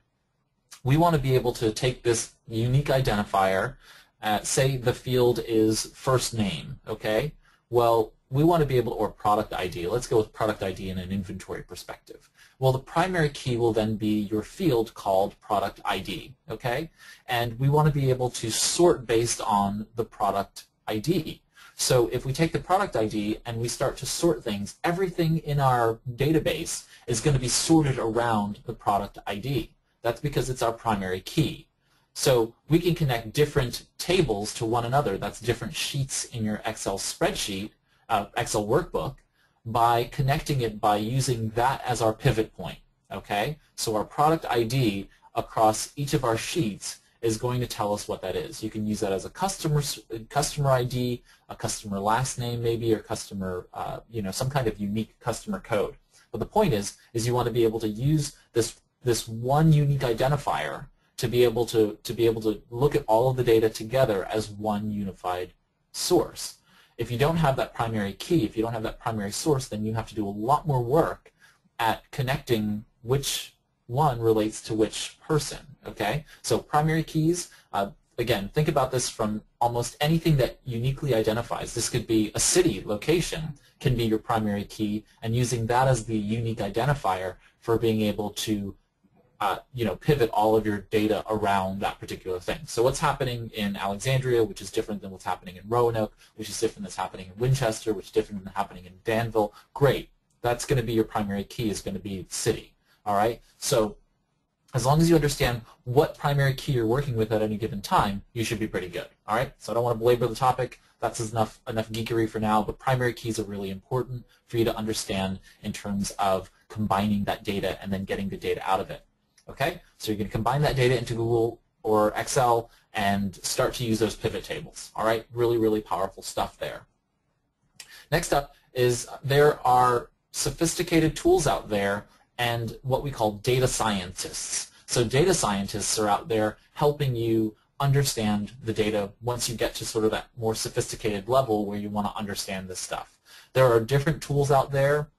Speaker 2: we want to be able to take this unique identifier, uh, say the field is first name. Okay, well we want to be able, to, or product ID. Let's go with product ID in an inventory perspective. Well, the primary key will then be your field called product ID, okay? And we want to be able to sort based on the product ID. So if we take the product ID and we start to sort things, everything in our database is going to be sorted around the product ID. That's because it's our primary key. So we can connect different tables to one another. That's different sheets in your Excel spreadsheet uh, Excel workbook by connecting it by using that as our pivot point. Okay, so our product ID across each of our sheets is going to tell us what that is. You can use that as a customer customer ID, a customer last name maybe, or customer uh, you know some kind of unique customer code. But the point is, is you want to be able to use this this one unique identifier to be able to to be able to look at all of the data together as one unified source. If you don't have that primary key, if you don't have that primary source, then you have to do a lot more work at connecting which one relates to which person, okay? So primary keys, uh, again, think about this from almost anything that uniquely identifies. This could be a city, location, can be your primary key, and using that as the unique identifier for being able to uh, you know, pivot all of your data around that particular thing. So what's happening in Alexandria, which is different than what's happening in Roanoke, which is different than what's happening in Winchester, which is different than happening in Danville, great. That's going to be your primary key is going to be city. All right. So as long as you understand what primary key you're working with at any given time, you should be pretty good. All right. So I don't want to belabor the topic. That's enough enough geekery for now. But primary keys are really important for you to understand in terms of combining that data and then getting the data out of it. Okay, so you're going to combine that data into Google or Excel and start to use those pivot tables. All right, really, really powerful stuff there. Next up is there are sophisticated tools out there and what we call data scientists. So data scientists are out there helping you understand the data once you get to sort of that more sophisticated level where you want to understand this stuff. There are different tools out there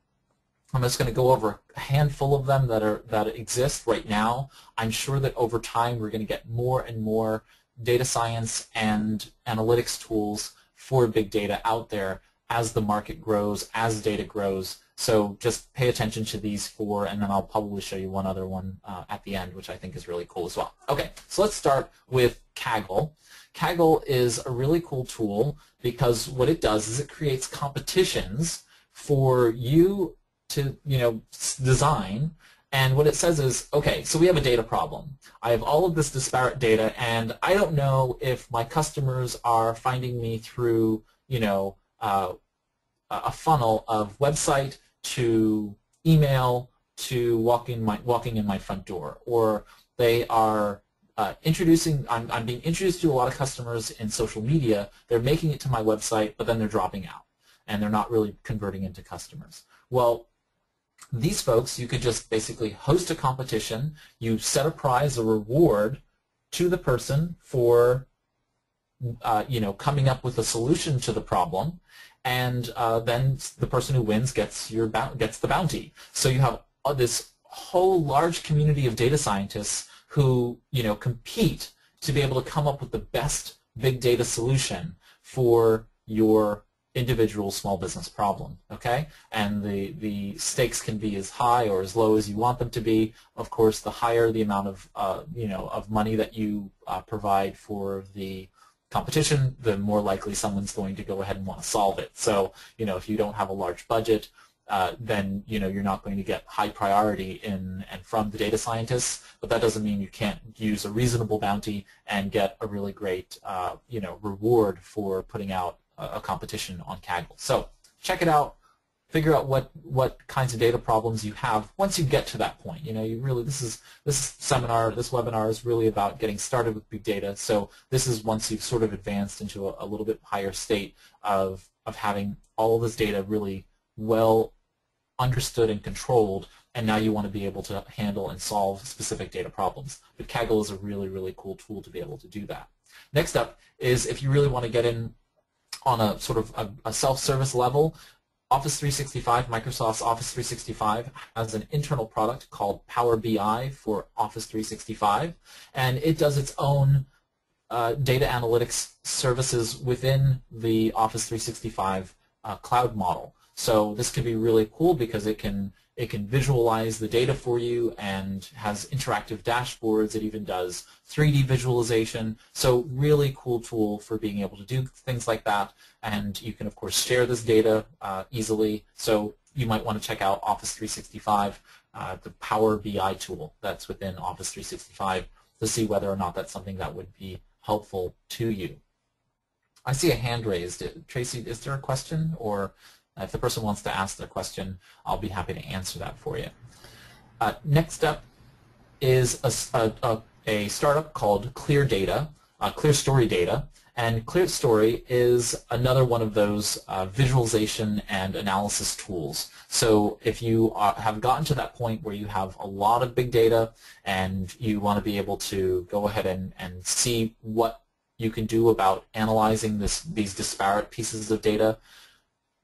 Speaker 2: I'm just going to go over a handful of them that are that exist right now. I'm sure that over time we're going to get more and more data science and analytics tools for big data out there as the market grows, as data grows. So just pay attention to these four, and then I'll probably show you one other one uh, at the end, which I think is really cool as well. Okay, so let's start with Kaggle. Kaggle is a really cool tool because what it does is it creates competitions for you to you know design and what it says is, okay, so we have a data problem. I have all of this disparate data, and I don't know if my customers are finding me through, you know, uh, a funnel of website to email to walking my walking in my front door, or they are uh, introducing. I'm, I'm being introduced to a lot of customers in social media. They're making it to my website, but then they're dropping out, and they're not really converting into customers. Well, these folks, you could just basically host a competition. You set a prize, a reward to the person for uh, you know, coming up with a solution to the problem, and uh, then the person who wins gets your gets the bounty. So you have uh, this whole large community of data scientists who you know compete to be able to come up with the best big data solution for your individual small business problem, okay? And the, the stakes can be as high or as low as you want them to be. Of course, the higher the amount of, uh, you know, of money that you uh, provide for the competition, the more likely someone's going to go ahead and want to solve it. So, you know, if you don't have a large budget, uh, then you know you're not going to get high priority in and from the data scientists. But that doesn't mean you can't use a reasonable bounty and get a really great uh, you know reward for putting out a, a competition on Kaggle. So check it out figure out what what kinds of data problems you have once you get to that point. You know, you really this is this seminar, this webinar is really about getting started with big data. So this is once you've sort of advanced into a, a little bit higher state of of having all of this data really well understood and controlled, and now you want to be able to handle and solve specific data problems. But Kaggle is a really, really cool tool to be able to do that. Next up is if you really want to get in on a sort of a, a self-service level, Office 365, Microsoft's Office 365 has an internal product called Power BI for Office 365, and it does its own uh, data analytics services within the Office 365 uh, cloud model. So this can be really cool because it can it can visualize the data for you and has interactive dashboards. It even does 3D visualization. So really cool tool for being able to do things like that. And you can, of course, share this data uh, easily. So you might want to check out Office 365, uh, the Power BI tool that's within Office 365 to see whether or not that's something that would be helpful to you. I see a hand raised. Tracy, is there a question or if the person wants to ask their question, I'll be happy to answer that for you. Uh, next up is a, a, a, startup called Clear Data, uh, ClearStory Data, and ClearStory is another one of those uh, visualization and analysis tools. So if you are, have gotten to that point where you have a lot of big data and you want to be able to go ahead and, and see what you can do about analyzing this, these disparate pieces of data,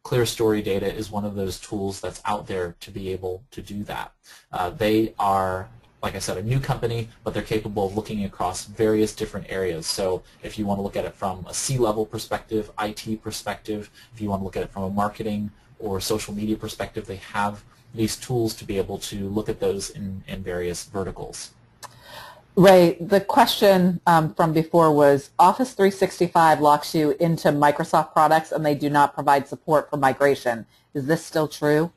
Speaker 2: ClearStory Data is one of those tools that's out there to be able to do that. Uh, they are, like I said, a new company, but they're capable of looking across various different areas. So if you want to look at it from a C-level perspective, IT perspective, if you want to look at it from a marketing or social media perspective, they have these tools to be able to look at those in, in various verticals.
Speaker 1: Ray, the question um, from before was Office 365 locks you into Microsoft products and they do not provide support for migration. Is this still true?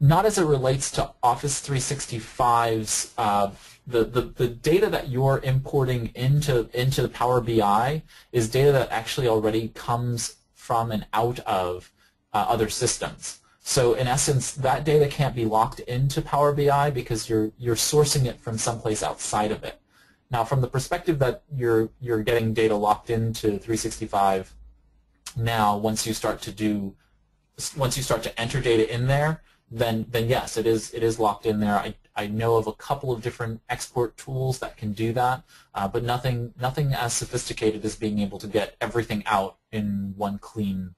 Speaker 2: Not as it relates to Office 365's uh, the, the, the data that you're importing into into the Power BI is data that actually already comes from and out of uh, other systems. So in essence, that data can't be locked into Power BI because you're you're sourcing it from someplace outside of it. Now, from the perspective that you're you're getting data locked into 365, now once you start to do once you start to enter data in there, then then yes, it is it is locked in there. I I know of a couple of different export tools that can do that, uh, but nothing nothing as sophisticated as being able to get everything out in one clean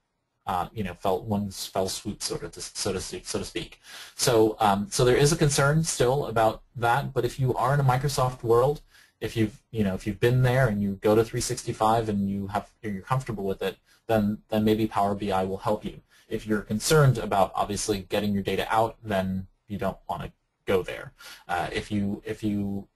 Speaker 2: uh, you know, fell, one fell swoop, so to, so to, speak, so to speak. So, um, so there is a concern still about that, but if you are in a Microsoft world, if you've, you know, if you've been there and you go to 365 and you have, you're comfortable with it, then, then maybe Power BI will help you. If you're concerned about obviously getting your data out, then you don't want to go there. Uh, if you, if you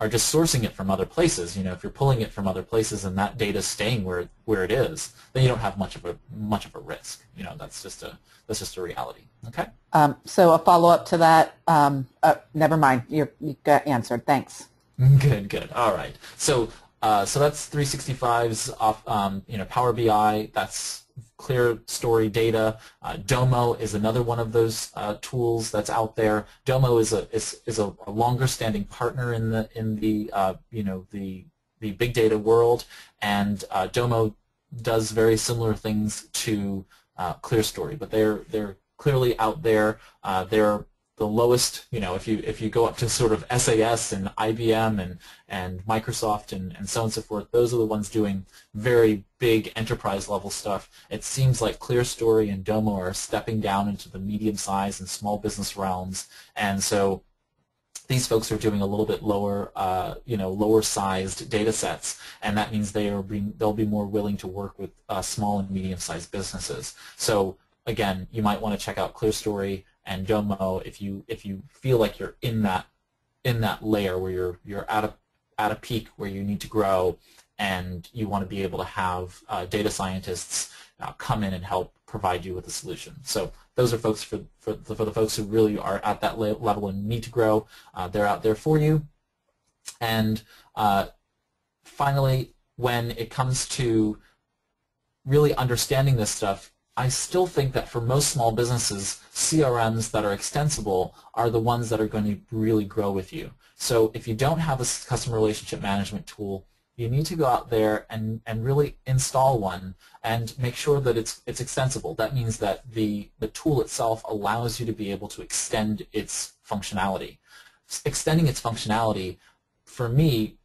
Speaker 2: are just sourcing it from other places. You know, if you're pulling it from other places and that data is staying where where it is, then you don't have much of a much of a risk. You know, that's just a that's just a reality. Okay.
Speaker 1: Um, so a follow up to that. Um, uh, never mind. You're, you got answered. Thanks. <laughs>
Speaker 2: Good. Good. All right. So. Uh, so that's 365's off, um, you know, Power BI. That's ClearStory data. Uh, Domo is another one of those uh, tools that's out there. Domo is a is, is a, a longer standing partner in the in the uh, you know the the big data world, and uh, Domo does very similar things to uh, ClearStory, but they're they're clearly out there. Uh, they're the lowest, you know, if you if you go up to sort of SAS and IBM and and Microsoft and, and so on and so forth, those are the ones doing very big enterprise level stuff. It seems like ClearStory and Domo are stepping down into the medium size and small business realms, and so these folks are doing a little bit lower, uh, you know, lower sized data sets, and that means they are being, they'll be more willing to work with uh, small and medium sized businesses. So again, you might want to check out ClearStory and Domo if you if you feel like you're in that in that layer where you're you're at a at a peak where you need to grow and you want to be able to have uh, data scientists uh, come in and help provide you with a solution. So those are folks for, for, for the folks who really are at that level and need to grow. Uh, they're out there for you. And uh, finally, when it comes to really understanding this stuff, I still think that for most small businesses, CRMs that are extensible are the ones that are going to really grow with you. So if you don't have a customer relationship management tool, you need to go out there and, and really install one and make sure that it's it's extensible. That means that the, the tool itself allows you to be able to extend its functionality. Extending its functionality, for me,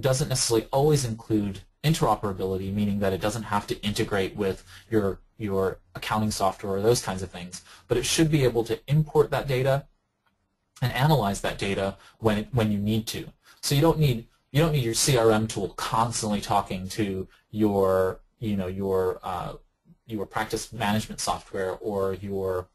Speaker 2: doesn't necessarily always include interoperability, meaning that it doesn't have to integrate with your your accounting software or those kinds of things, but it should be able to import that data and analyze that data when it, when you need to. So you don't need you don't need your CRM tool constantly talking to your you know your uh, your practice management software or your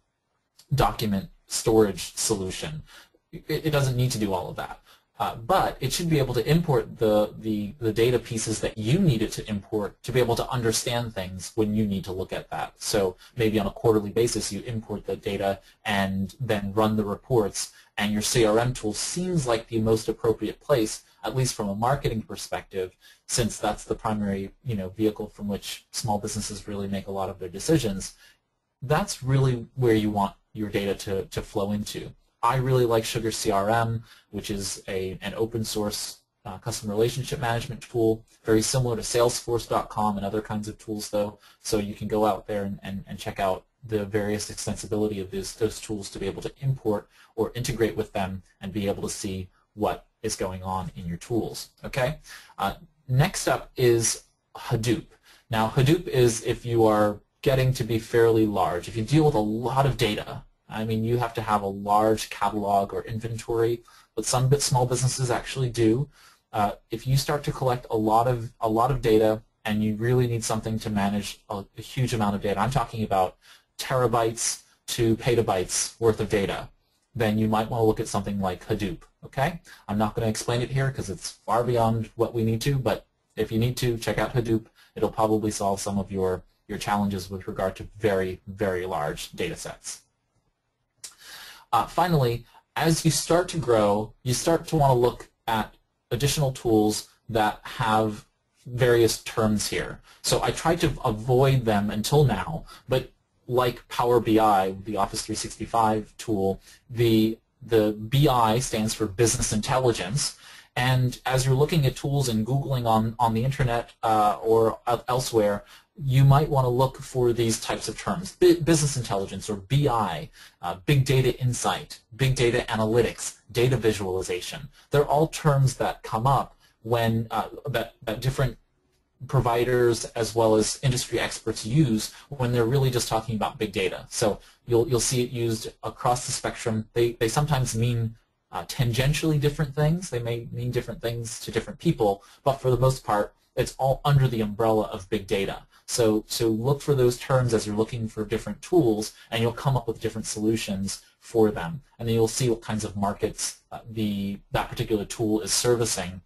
Speaker 2: document storage solution. It, it doesn't need to do all of that. Uh, but it should be able to import the, the, the data pieces that you need it to import to be able to understand things when you need to look at that. So maybe on a quarterly basis you import the data and then run the reports and your CRM tool seems like the most appropriate place, at least from a marketing perspective, since that's the primary you know, vehicle from which small businesses really make a lot of their decisions. That's really where you want your data to, to flow into. I really like Sugar CRM, which is a, an open source uh, customer relationship management tool, very similar to Salesforce.com and other kinds of tools though, so you can go out there and, and, and check out the various extensibility of those, those tools to be able to import or integrate with them and be able to see what is going on in your tools. Okay. Uh, next up is Hadoop. Now Hadoop is if you are getting to be fairly large, if you deal with a lot of data, I mean, you have to have a large catalog or inventory, but some bit small businesses actually do. Uh, if you start to collect a lot of a lot of data and you really need something to manage a, a huge amount of data, I'm talking about terabytes to petabytes worth of data, then you might want to look at something like Hadoop. Okay, I'm not going to explain it here because it's far beyond what we need to, but if you need to, check out Hadoop. It'll probably solve some of your your challenges with regard to very, very large data sets. Uh, finally, as you start to grow, you start to want to look at additional tools that have various terms here. So I tried to avoid them until now, but like Power BI, the Office 365 tool, the, the BI stands for Business Intelligence, and as you're looking at tools and Googling on, on the internet uh, or elsewhere, you might want to look for these types of terms, business intelligence or BI, uh, big data insight, big data analytics, data visualization. They're all terms that come up when uh, that, that different providers as well as industry experts use when they're really just talking about big data. So you'll, you'll see it used across the spectrum. They, they sometimes mean uh, tangentially different things. They may mean different things to different people, but for the most part, it's all under the umbrella of big data. So, so look for those terms as you're looking for different tools, and you'll come up with different solutions for them. And then you'll see what kinds of markets uh, the that particular tool is servicing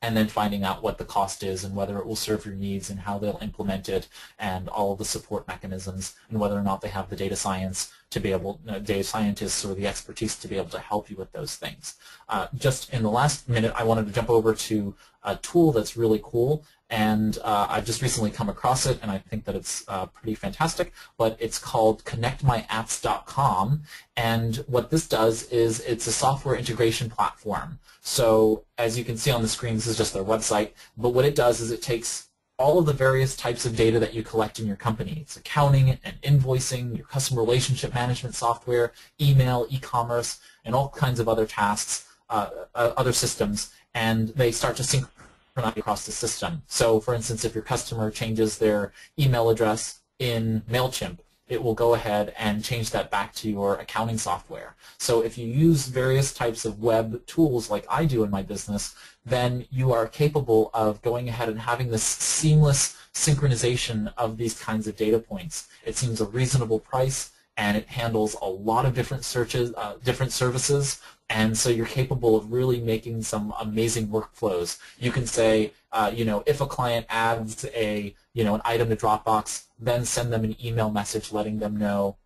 Speaker 2: and then finding out what the cost is and whether it will serve your needs and how they'll implement it and all the support mechanisms and whether or not they have the data science to be able, uh, data scientists or the expertise to be able to help you with those things. Uh, just in the last minute, I wanted to jump over to a tool that's really cool and uh, I've just recently come across it, and I think that it's uh, pretty fantastic. But it's called ConnectMyApps.com, and what this does is it's a software integration platform. So as you can see on the screen, this is just their website. But what it does is it takes all of the various types of data that you collect in your company. It's accounting and invoicing, your customer relationship management software, email, e-commerce, and all kinds of other tasks, uh, uh, other systems, and they start to synchronize across the system. So for instance, if your customer changes their email address in MailChimp, it will go ahead and change that back to your accounting software. So if you use various types of web tools like I do in my business, then you are capable of going ahead and having this seamless synchronization of these kinds of data points. It seems a reasonable price and it handles a lot of different searches, uh, different services, and so you're capable of really making some amazing workflows. You can say, uh, you know, if a client adds a, you know, an item to Dropbox, then send them an email message letting them know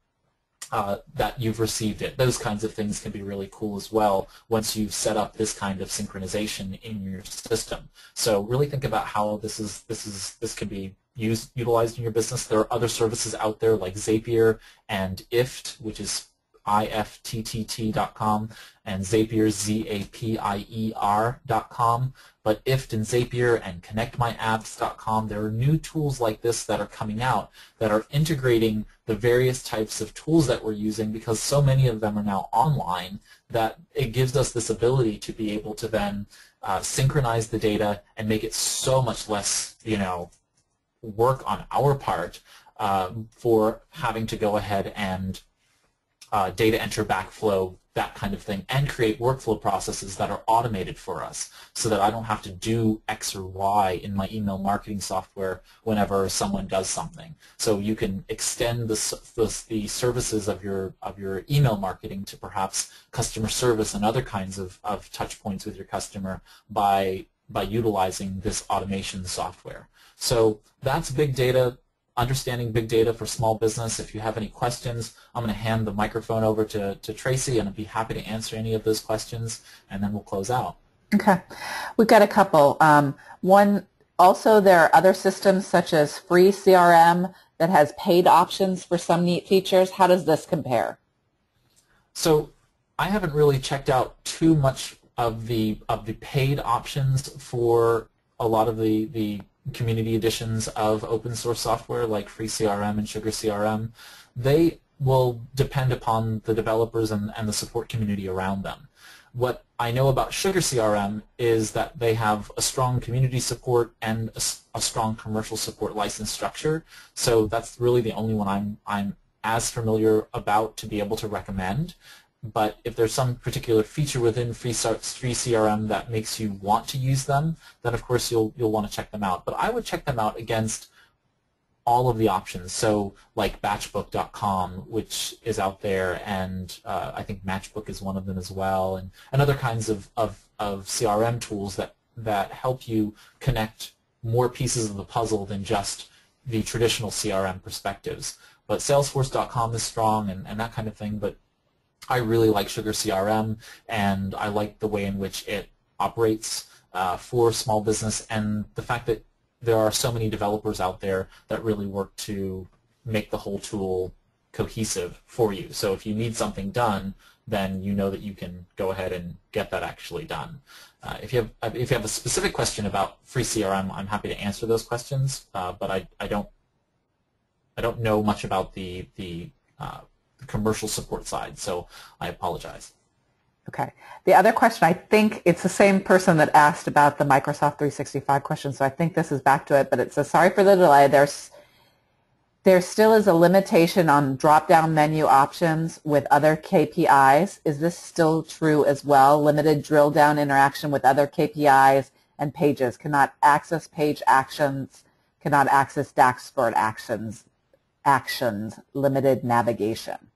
Speaker 2: uh, that you've received it. Those kinds of things can be really cool as well once you've set up this kind of synchronization in your system. So really think about how this is this is this can be used utilized in your business. There are other services out there like Zapier and IFTTT, which is ifttt.com and Zapier, Z-A-P-I-E-R.com. But IFTTT and Zapier and ConnectMyApps.com, there are new tools like this that are coming out that are integrating the various types of tools that we're using because so many of them are now online that it gives us this ability to be able to then uh, synchronize the data and make it so much less, you know, work on our part uh, for having to go ahead and uh, data enter backflow, that kind of thing, and create workflow processes that are automated for us so that I don't have to do X or Y in my email marketing software whenever someone does something. So you can extend the, the, the services of your, of your email marketing to perhaps customer service and other kinds of, of touch points with your customer by, by utilizing this automation software. So that's big data understanding big data for small business. If you have any questions, I'm going to hand the microphone over to, to Tracy, and I'd be happy to answer any of those questions, and then we'll close out.
Speaker 1: Okay. We've got a couple. Um, one, also there are other systems such as free CRM that has paid options for some neat features. How does this compare?
Speaker 2: So I haven't really checked out too much of the of the paid options for a lot of the, the community editions of open source software like Free CRM and Sugar CRM, they will depend upon the developers and, and the support community around them. What I know about Sugar CRM is that they have a strong community support and a, a strong commercial support license structure. So that's really the only one I'm, I'm as familiar about to be able to recommend but if there's some particular feature within free, free CRM that makes you want to use them, then of course you'll you'll want to check them out. But I would check them out against all of the options. So like Batchbook.com, which is out there, and uh, I think Matchbook is one of them as well, and, and other kinds of, of, of CRM tools that, that help you connect more pieces of the puzzle than just the traditional CRM perspectives. But Salesforce.com is strong and, and that kind of thing, but I really like Sugar CRM, and I like the way in which it operates uh, for small business, and the fact that there are so many developers out there that really work to make the whole tool cohesive for you. So if you need something done, then you know that you can go ahead and get that actually done. Uh, if you have if you have a specific question about free CRM, I'm happy to answer those questions, uh, but I, I don't I don't know much about the the uh, commercial support side. So I apologize.
Speaker 1: Okay. The other question, I think it's the same person that asked about the Microsoft 365 question, so I think this is back to it, but it says, sorry for the delay. There's there still is a limitation on drop-down menu options with other KPIs. Is this still true as well? Limited drill-down interaction with other KPIs and pages. Cannot access page actions, cannot access dashboard actions, actions, limited navigation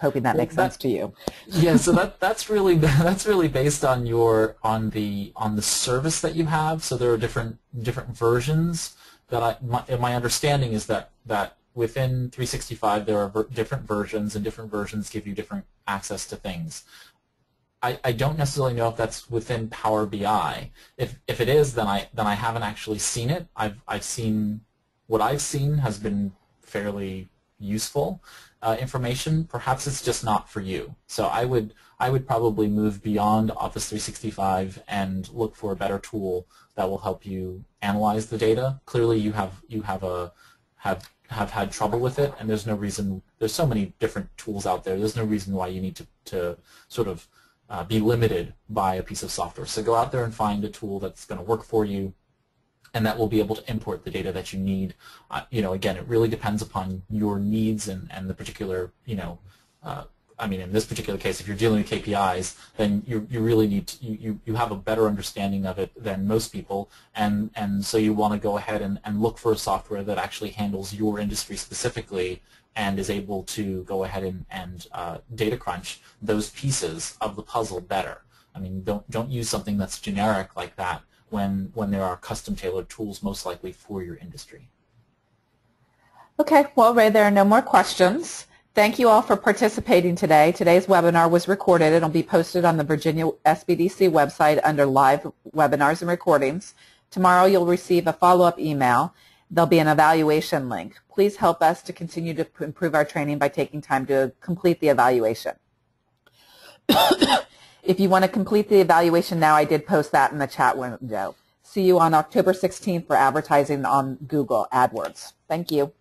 Speaker 1: hoping that makes that, sense to you. <laughs>
Speaker 2: yeah, so that that's really <laughs> that's really based on your on the on the service that you have. So there are different different versions that I my, my understanding is that that within 365 there are ver different versions and different versions give you different access to things. I, I don't necessarily know if that's within Power BI. If if it is, then I then I haven't actually seen it. I've I've seen what I've seen has been fairly useful uh, information, perhaps it's just not for you. So I would I would probably move beyond Office 365 and look for a better tool that will help you analyze the data. Clearly, you have you have a have have had trouble with it, and there's no reason. There's so many different tools out there. There's no reason why you need to to sort of uh, be limited by a piece of software. So go out there and find a tool that's going to work for you and that will be able to import the data that you need. Uh, you know, again, it really depends upon your needs and, and the particular, you know, uh, I mean, in this particular case, if you're dealing with KPIs, then you, you really need to, you, you have a better understanding of it than most people, and, and so you want to go ahead and, and look for a software that actually handles your industry specifically and is able to go ahead and, and uh, data crunch those pieces of the puzzle better. I mean, don't, don't use something that's generic like that when, when there are custom tailored tools most likely for your industry.
Speaker 1: Okay, well, Ray, there are no more questions. Thank you all for participating today. Today's webinar was recorded. It'll be posted on the Virginia SBDC website under live webinars and recordings. Tomorrow you'll receive a follow-up email. There'll be an evaluation link. Please help us to continue to improve our training by taking time to complete the evaluation. <coughs> If you want to complete the evaluation now, I did post that in the chat window. See you on October 16th for advertising on Google AdWords. Thank you.